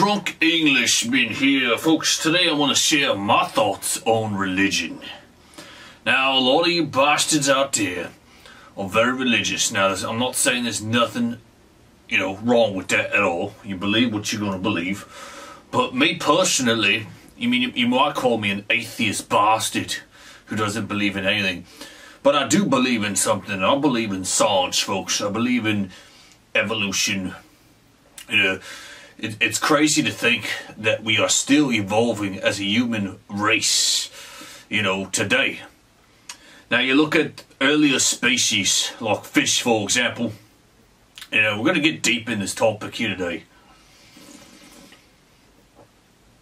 Drunk Englishman here, folks. Today I want to share my thoughts on religion. Now, a lot of you bastards out there are very religious. Now, I'm not saying there's nothing, you know, wrong with that at all. You believe what you're going to believe. But me personally, you mean you might call me an atheist bastard who doesn't believe in anything. But I do believe in something. I believe in science, folks. I believe in evolution. You know, it, it's crazy to think that we are still evolving as a human race, you know, today. Now you look at earlier species, like fish for example, you know, we're going to get deep in this topic here today.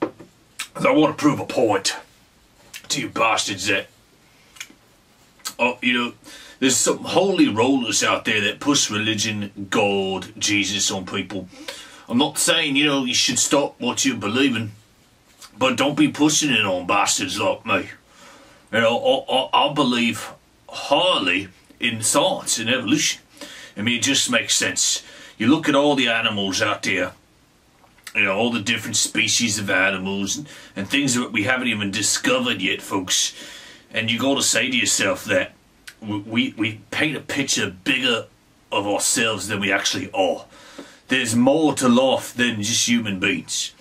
I want to prove a point to you bastards that, oh, you know, there's some holy rollers out there that push religion, God, Jesus on people. I'm not saying, you know, you should stop what you're believing, but don't be pushing it on bastards like me. You know, I, I, I believe highly in science and evolution. I mean, it just makes sense. You look at all the animals out there, you know, all the different species of animals and, and things that we haven't even discovered yet, folks. And you got to say to yourself that we, we paint a picture bigger of ourselves than we actually are there's more to life than just human beings.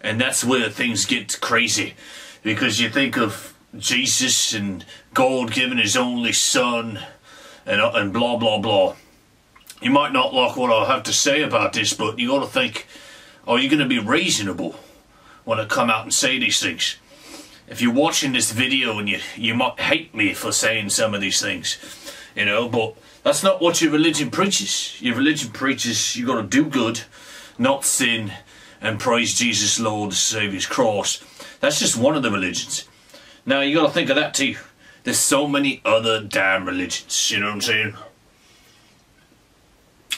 And that's where things get crazy. Because you think of Jesus and God giving his only son and, uh, and blah, blah, blah. You might not like what I have to say about this, but you got to think, are you going to be reasonable when I come out and say these things? If you're watching this video and you, you might hate me for saying some of these things, you know, but that's not what your religion preaches. Your religion preaches you've got to do good, not sin, and praise Jesus, Lord, Saviour's cross. That's just one of the religions. Now you got to think of that too. There's so many other damn religions. You know what I'm saying?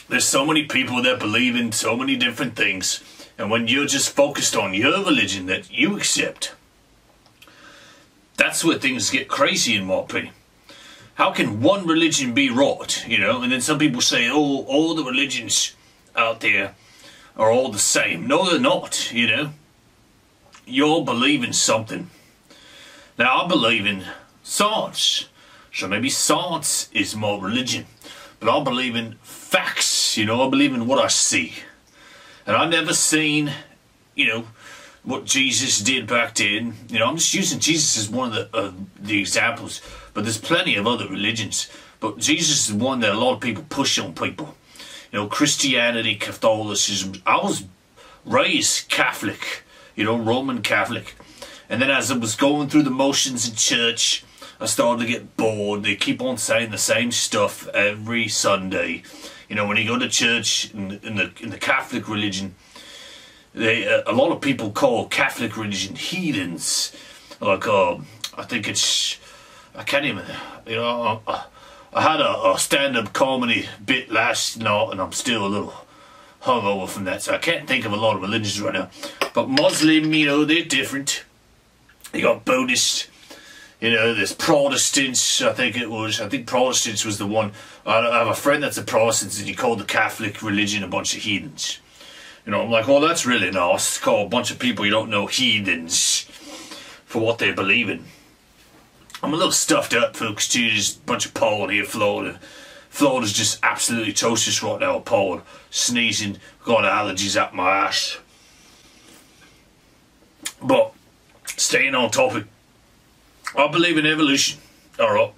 There's so many people that believe in so many different things, and when you're just focused on your religion that you accept, that's where things get crazy, in my opinion how can one religion be right? You know, and then some people say, oh, all the religions out there are all the same. No, they're not, you know. You all believe in something. Now, I believe in science. So maybe science is more religion. But I believe in facts, you know, I believe in what I see. And I've never seen, you know, what Jesus did back then. You know, I'm just using Jesus as one of the, uh, the examples but there's plenty of other religions. But Jesus is one that a lot of people push on people. You know, Christianity, Catholicism. I was raised Catholic, you know, Roman Catholic. And then as I was going through the motions in church, I started to get bored. They keep on saying the same stuff every Sunday. You know, when you go to church in, in the in the Catholic religion, they uh, a lot of people call Catholic religion heathens. Like, uh, I think it's I can't even, you know, I, I had a, a stand-up comedy bit last night and I'm still a little hungover from that, so I can't think of a lot of religions right now. But Muslim, you know, they're different. You got Buddhists, you know, there's Protestants, I think it was. I think Protestants was the one. I have a friend that's a Protestant and he called the Catholic religion a bunch of heathens. You know, I'm like, oh, that's really nice. Call a bunch of people you don't know heathens for what they believe in. I'm a little stuffed up, folks, too. There's a bunch of pollen here, Florida. Florida's just absolutely atrocious right now, pollen. Sneezing, got allergies up my ass. But, staying on topic, I believe in evolution, alright?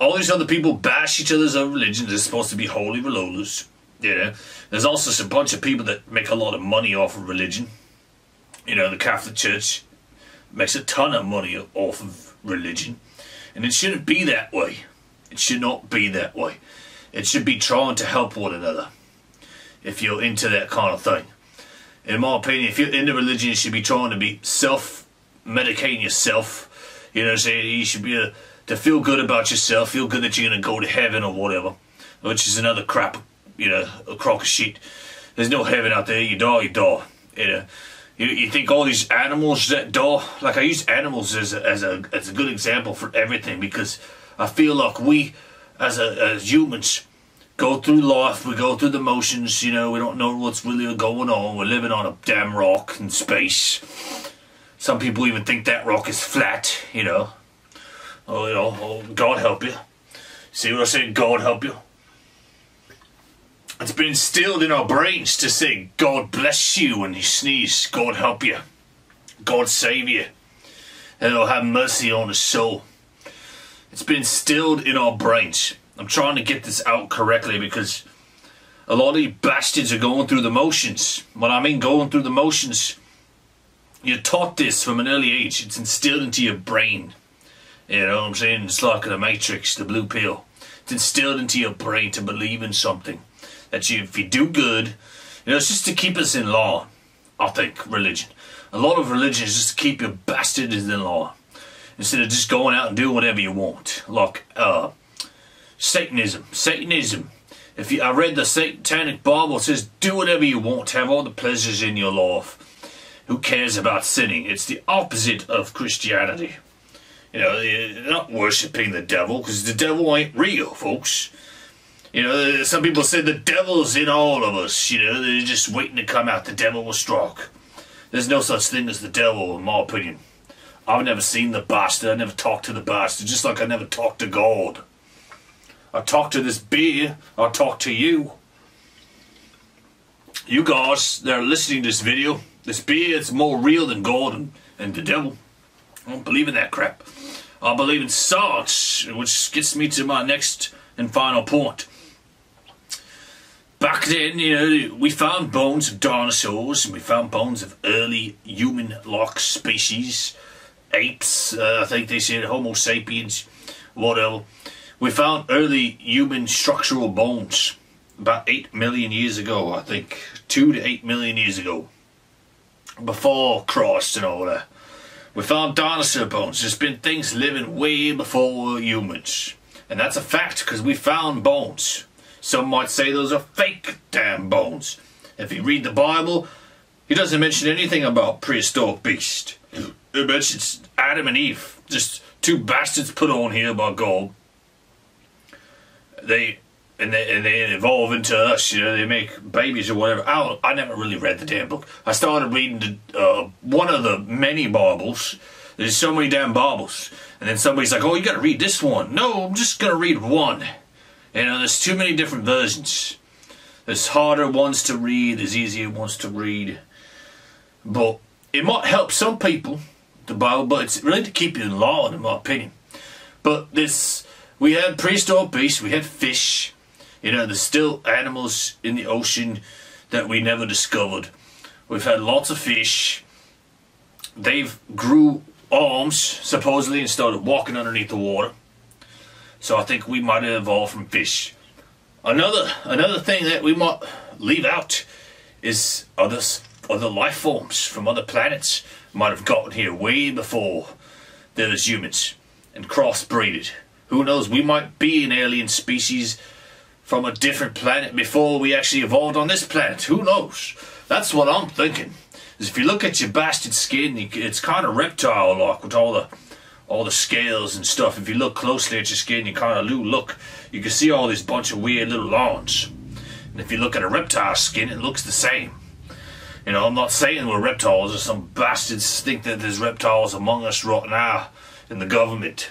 All these other people bash each other's own religions. They're supposed to be holy rollers. You know, there's also a bunch of people that make a lot of money off of religion. You know, the Catholic Church makes a ton of money off of religion. And it shouldn't be that way. It should not be that way. It should be trying to help one another. If you're into that kind of thing. In my opinion, if you're into religion, you should be trying to be self-medicating yourself. You know, saying you should be a, to feel good about yourself, feel good that you're going to go to heaven or whatever. Which is another crap, you know, a crock of shit. There's no heaven out there. You die, you die. You know, you, you think all these animals that die, like I use animals as a, as a as a good example for everything because I feel like we as a, as humans go through life, we go through the motions, you know, we don't know what's really going on. We're living on a damn rock in space. Some people even think that rock is flat, you know. Oh, you know, oh, God help you. See what I said? God help you. It's been instilled in our brains to say, God bless you when you sneeze. God help you. God save you. And will have mercy on his soul. It's been instilled in our brains. I'm trying to get this out correctly because a lot of you bastards are going through the motions. What I mean going through the motions, you're taught this from an early age. It's instilled into your brain. You know what I'm saying? It's like the Matrix, the blue pill. It's instilled into your brain to believe in something. That you, if you do good, you know, it's just to keep us in law. I think religion. A lot of religion is just to keep your bastards in law instead of just going out and doing whatever you want. Like uh, Satanism. Satanism. If you, I read the Satanic Bible, it says, do whatever you want, have all the pleasures in your life. Who cares about sinning? It's the opposite of Christianity. You know, you're not worshipping the devil, because the devil ain't real, folks. You know, some people say the devil's in all of us. You know, they're just waiting to come out. The devil will strike. There's no such thing as the devil, in my opinion. I've never seen the bastard. I never talked to the bastard, just like I never talked to God. I talk to this beer. I talk to you. You guys that are listening to this video, this beer is more real than God and, and the devil. I don't believe in that crap. I believe in science, which gets me to my next and final point. Back then, you know, we found bones of dinosaurs and we found bones of early human-like species, apes, uh, I think they said Homo sapiens, whatever. We found early human structural bones about 8 million years ago, I think. 2 to 8 million years ago. Before Christ and all that. We found dinosaur bones. There's been things living way before humans. And that's a fact because we found bones. Some might say those are fake damn bones. If you read the Bible, he doesn't mention anything about prehistoric beast. It mentions Adam and Eve. Just two bastards put on here by God they and they, and they evolve into us, you know, they make babies or whatever. I, I never really read the damn book. I started reading the, uh, one of the many Bibles. There's so many damn Bibles. And then somebody's like, oh, you got to read this one. No, I'm just to read one. You know, there's too many different versions. There's harder ones to read, there's easier ones to read. But it might help some people, the Bible, but it's really to keep you in law, in my opinion. But this we had prehistoric beasts, we had fish. You know, there's still animals in the ocean that we never discovered. We've had lots of fish. They've grew arms, supposedly, and started walking underneath the water. So I think we might have evolved from fish. Another another thing that we might leave out is other other life forms from other planets might have gotten here way before there was humans and crossbreeded. Who knows? We might be an alien species from a different planet before we actually evolved on this planet. Who knows? That's what I'm thinking. Is if you look at your bastard skin, it's kind of reptile-like with all the all the scales and stuff. If you look closely at your skin, you kind of look. You can see all these bunch of weird little lawns. And if you look at a reptile skin, it looks the same. You know, I'm not saying we're reptiles or some bastards think that there's reptiles among us right now in the government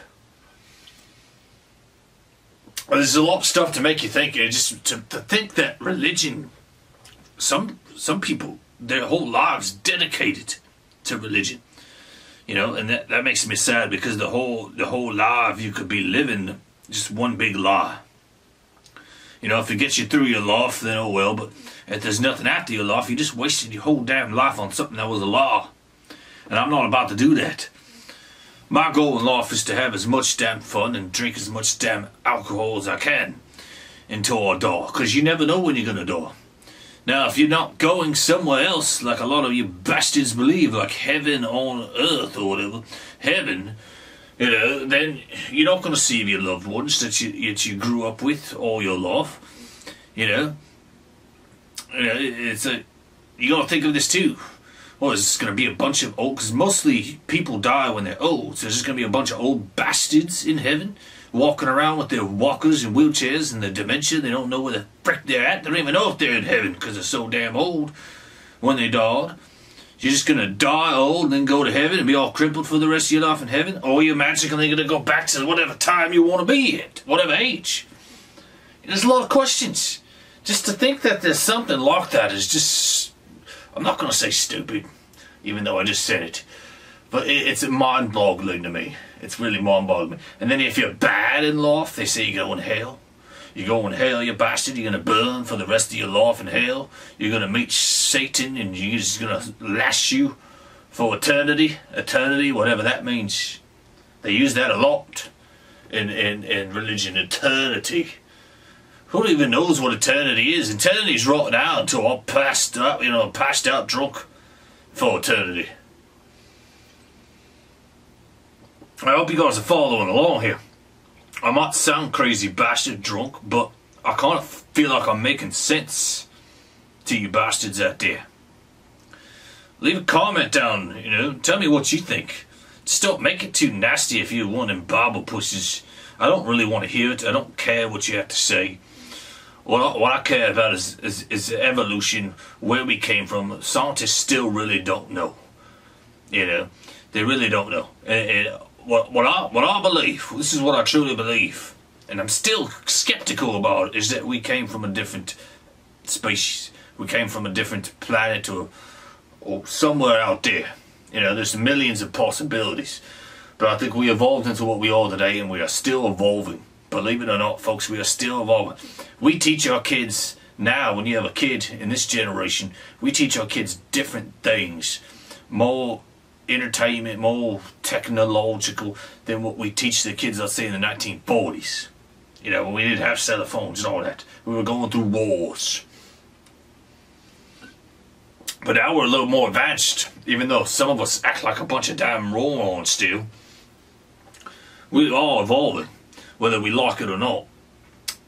there's a lot of stuff to make you think. just to, to think that religion, some some people, their whole lives dedicated to religion. You know, and that, that makes me sad because the whole the whole life you could be living just one big lie. You know, if it gets you through your life, then oh well. But if there's nothing after your life, you just wasted your whole damn life on something that was a lie. And I'm not about to do that. My goal in life is to have as much damn fun and drink as much damn alcohol as I can until I die, because you never know when you're going to die. Now, if you're not going somewhere else, like a lot of you bastards believe, like heaven on earth or whatever, heaven, you know, then you're not going to see your loved ones that you, that you grew up with all your life. You know, you know it's a, you got to think of this too well, it's this going to be a bunch of old? Because mostly people die when they're old. So there's just going to be a bunch of old bastards in heaven walking around with their walkers and wheelchairs and their dementia. They don't know where the frick they're at. They don't even know if they're in heaven because they're so damn old when they died. You're just gonna die old and then go to heaven and be all crippled for the rest of your life in heaven? Or you're magically gonna go back to whatever time you want to be at, whatever age? There's a lot of questions. Just to think that there's something like that is just, I'm not gonna say stupid, even though I just said it. But it's mind boggling to me. It's really mind boggling. And then if you're bad in life, they say you go in hell. You go in hell, you bastard. You're gonna burn for the rest of your life in hell. You're gonna meet Satan, and he's gonna lash you for eternity. Eternity, whatever that means. They use that a lot in in in religion. Eternity. Who even knows what eternity is? Eternity's rotting out until I'm passed up, you know, passed out drunk for eternity. I hope you guys are following along here. I might sound crazy bastard drunk, but I kind of feel like I'm making sense to you bastards out there. Leave a comment down, you know, tell me what you think. Just don't make it too nasty if you're one of them Bible pushes. I don't really want to hear it. I don't care what you have to say. What I, what I care about is, is, is evolution, where we came from. Scientists still really don't know. You know, they really don't know. And, and what, what, I, what I believe, this is what I truly believe, and I'm still skeptical about is that we came from a different species. We came from a different planet or, or somewhere out there. You know, there's millions of possibilities. But I think we evolved into what we are today, and we are still evolving. Believe it or not, folks, we are still evolving. We teach our kids now, when you have a kid in this generation, we teach our kids different things. More entertainment, more technological than what we teach the kids, let's say, in the 1940s. You know, we didn't have cell phones and all that. We were going through wars. But now we're a little more advanced, even though some of us act like a bunch of damn morons still. We're all evolving, whether we like it or not.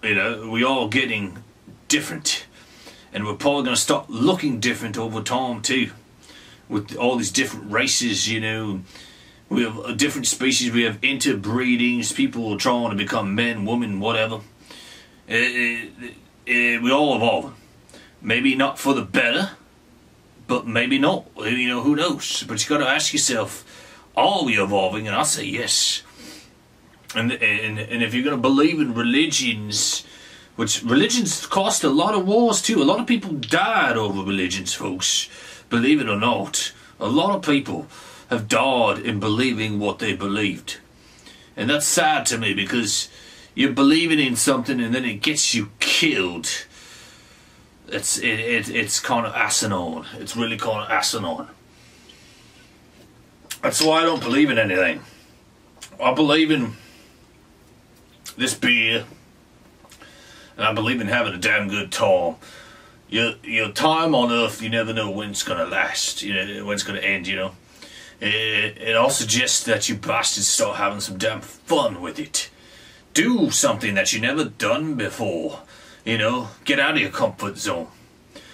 You know, we are getting different. And we're probably going to start looking different over time too with all these different races, you know. We have uh, different species, we have interbreedings, people are trying to become men, women, whatever. It, it, it, we all evolve. Maybe not for the better, but maybe not. You know, who knows? But you got to ask yourself, are we evolving? And I say yes. And, and, and if you're going to believe in religions, which religions cost a lot of wars too. A lot of people died over religions, folks believe it or not, a lot of people have died in believing what they believed. And that's sad to me because you're believing in something and then it gets you killed. It's it, it it's kind of asinine. It's really kind of asinine. That's why I don't believe in anything. I believe in this beer, and I believe in having a damn good time your your time on Earth, you never know when it's gonna last. You know when it's gonna end. You know, eh, it, it all suggests that you bastards start having some damn fun with it. Do something that you never done before. You know, get out of your comfort zone.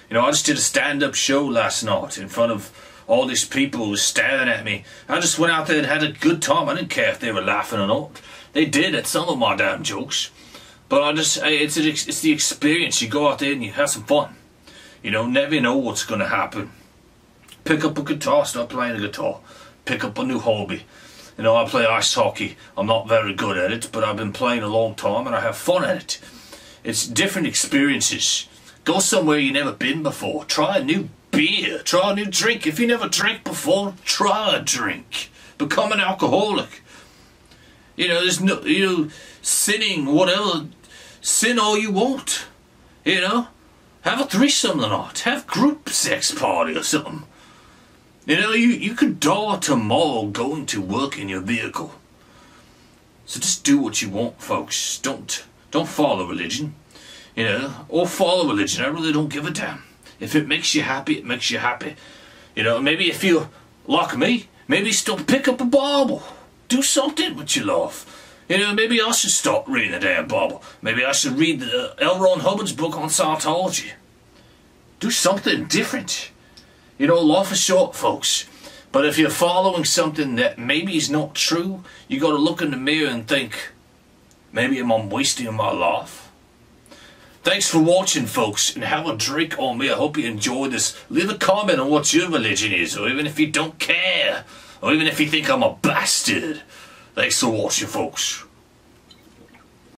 You know, I just did a stand-up show last night in front of all these people who were staring at me. I just went out there and had a good time. I didn't care if they were laughing or not. They did at some of my damn jokes. But I just, it's, it's the experience. You go out there and you have some fun. You know, never know what's going to happen. Pick up a guitar, start playing a guitar. Pick up a new hobby. You know, I play ice hockey. I'm not very good at it, but I've been playing a long time and I have fun at it. It's different experiences. Go somewhere you've never been before. Try a new beer. Try a new drink. If you never drank before, try a drink. Become an alcoholic. You know, there's no, you know, sinning, whatever. Sin all you want. You know? Have a threesome tonight. Have group sex party or something. You know, you, you could die tomorrow going to work in your vehicle. So just do what you want, folks. Don't don't follow religion. You know, or follow religion. I really don't give a damn. If it makes you happy, it makes you happy. You know, maybe if you like me, maybe still pick up a Bible do something with your life. You know, maybe I should stop reading the damn Bible. Maybe I should read the uh, L. Ron Hubbard's book on Scientology. Do something different. You know, life is short, folks. But if you're following something that maybe is not true, you got to look in the mirror and think, maybe I'm wasting my life. Thanks for watching, folks, and have a drink on me. I hope you enjoyed this. Leave a comment on what your religion is, or even if you don't care. Or even if you think I'm a bastard. Thanks for watching, folks.